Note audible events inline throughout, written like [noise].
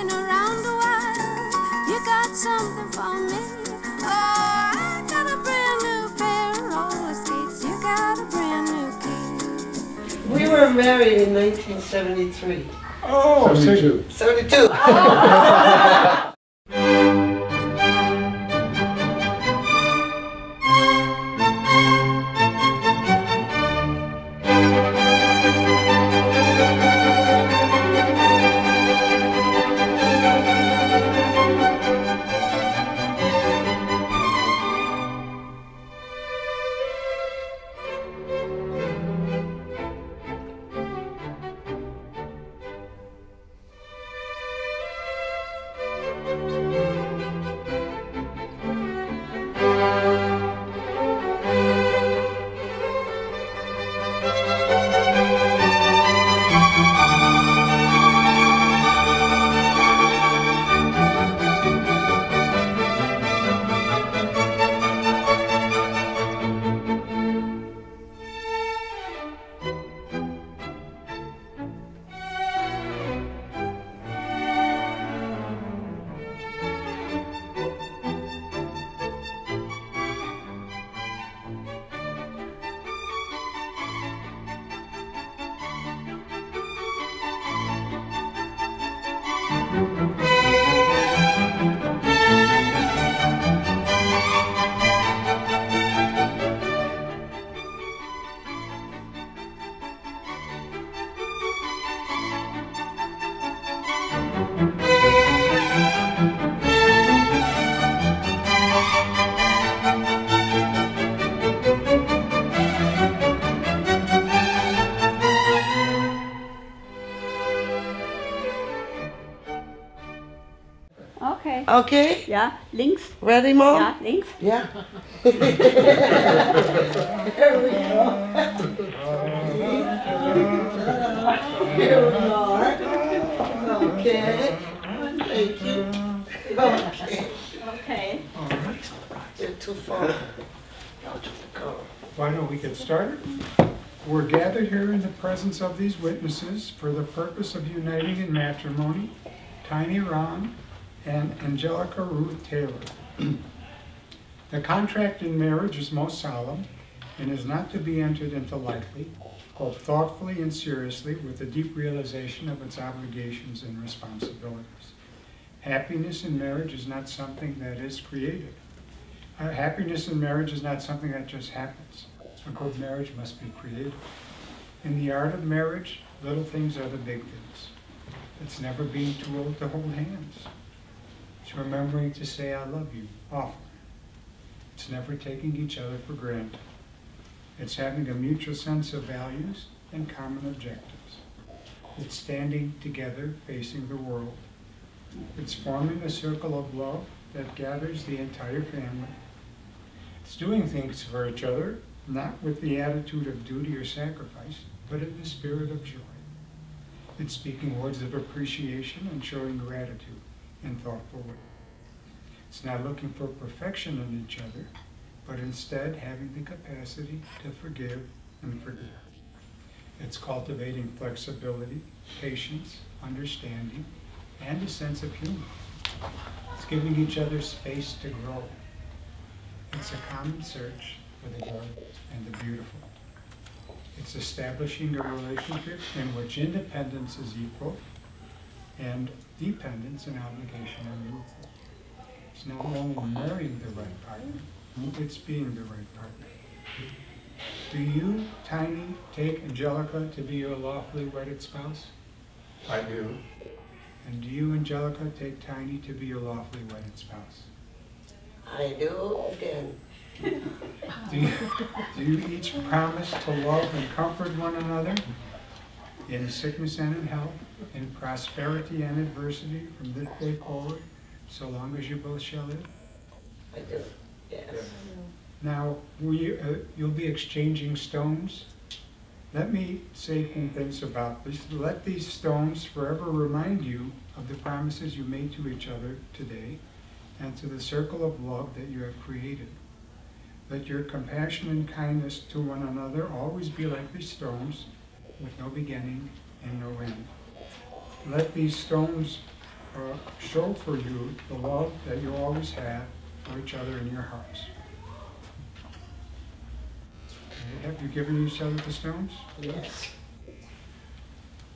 been around a while. You got something for me. Oh, I got a brand new pair of roller skates. You got a brand new key. We were married in 1973. Oh, so- 72. [laughs] 72. [laughs] Okay. Okay, Ja, links. ready, Mom? Ja, links. Yeah. there we go. Here we are. Okay. Thank you. Okay. Okay. You're too far. Why don't we get started? We're gathered here in the presence of these witnesses for the purpose of uniting in matrimony Tiny Ron and Angelika Ruth Taylor. The contract in marriage is most solemn and is not to be entered into lightly, but thoughtfully and seriously with a deep realization of its obligations and responsibilities. Happiness in marriage is not something that is created. Uh, happiness in marriage is not something that just happens. A good marriage must be created. In the art of marriage, little things are the big things. It's never being too old to hold hands. It's remembering to say I love you often. It's never taking each other for granted. It's having a mutual sense of values and common objectives. It's standing together facing the world. It's forming a circle of love that gathers the entire family. It's doing things for each other, not with the attitude of duty or sacrifice, but in the spirit of joy. It's speaking words of appreciation and showing gratitude in thoughtful way. It's not looking for perfection in each other, but instead having the capacity to forgive and forgive. It's cultivating flexibility, patience, understanding, and a sense of humor. It's giving each other space to grow. It's a common search for the good and the beautiful. It's establishing a relationship in which independence is equal and dependence and obligation are mutual. It's not only marrying the right partner, it's being the right partner. Do you, Tiny, take Angelika to be your lawfully wedded spouse? I do. And do you, Angelika, take Tiny to be your lawfully wedded spouse? I do again. Do you, do you each promise to love and comfort one another in sickness and in health, in prosperity and adversity from this day forward, so long as you both shall live? I do. Yes. Now, will you, uh, you'll be exchanging stones? Let me say some things about this. Let these stones forever remind you of the promises you made to each other today and to the circle of love that you have created. Let your compassion and kindness to one another always be like these stones, with no beginning and no end. Let these stones uh, show for you the love that you always had for each other in your hearts. Have you given each other the stones? Yes.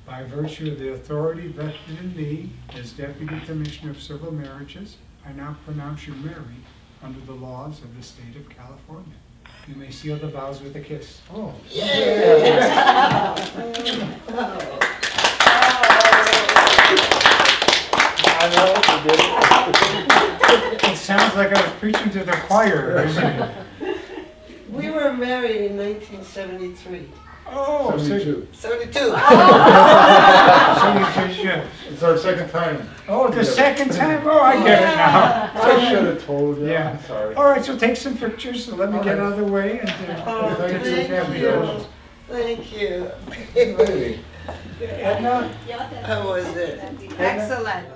By virtue of the authority vested in me as Deputy Commissioner of Civil Marriages, I now pronounce you married under the laws of the state of California. You may seal the vows with a kiss. Oh. I know, it. It sounds like I was preaching to the choir, doesn't it? We were married in 1973. Oh, so, so Seventy-two. 72. you just, yeah. It's our second time. Oh, the second time? Oh, I get it now. [laughs] I should have told you, Yeah. I'm sorry. All right, so take some pictures, so let me get out of the way and uh, Oh, take some thank family you. Thank you. Lady. Edna, How was it? Excellent.